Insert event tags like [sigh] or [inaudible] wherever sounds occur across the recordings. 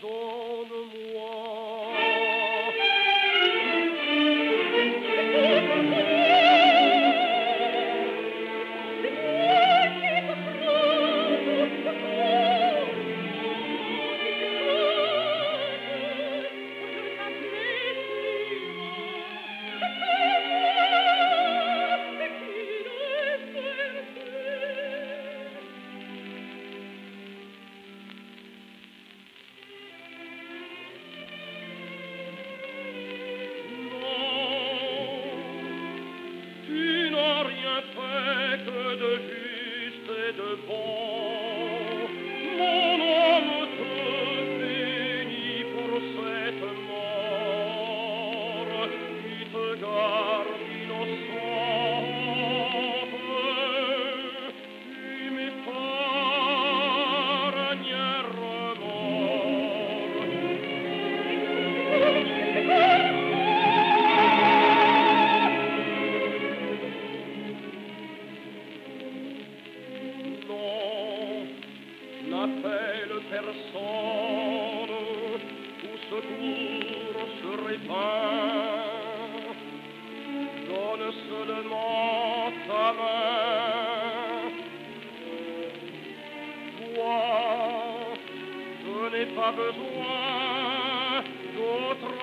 donu n'appelle personne, tout secours se répand. Donne seulement ta main. Toi, je n'ai pas besoin d'autre.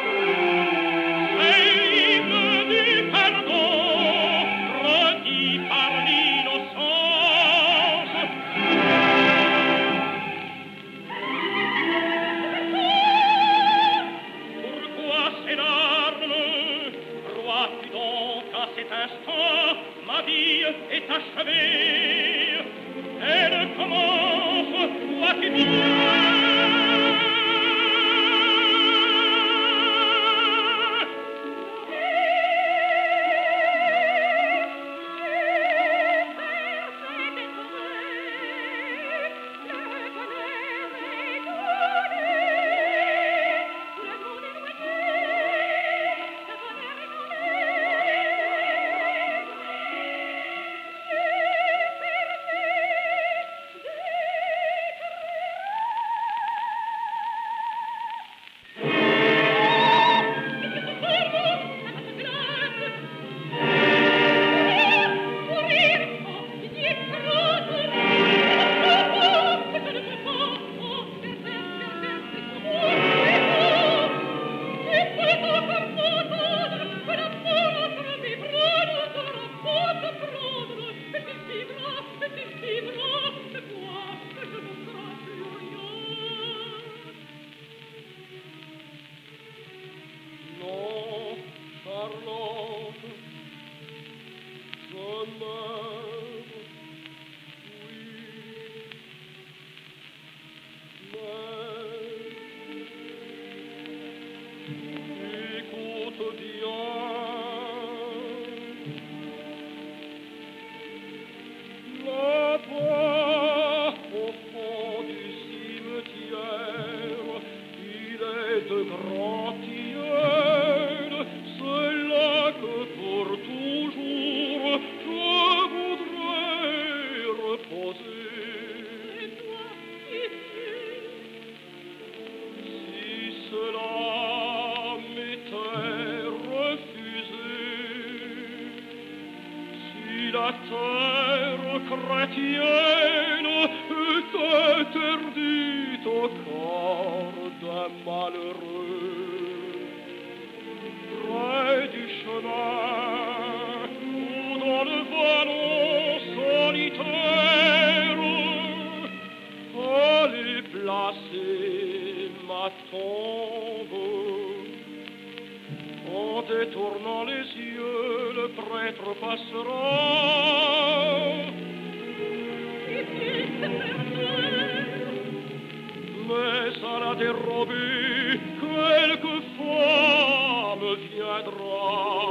au corps d'un malheureux, près du chemin ou dans le vallon solitaire. Allez placer ma tombe en détournant les yeux, le prêtre passera. [laughs] mais ça l'a dérobé. Quelquefois me viendra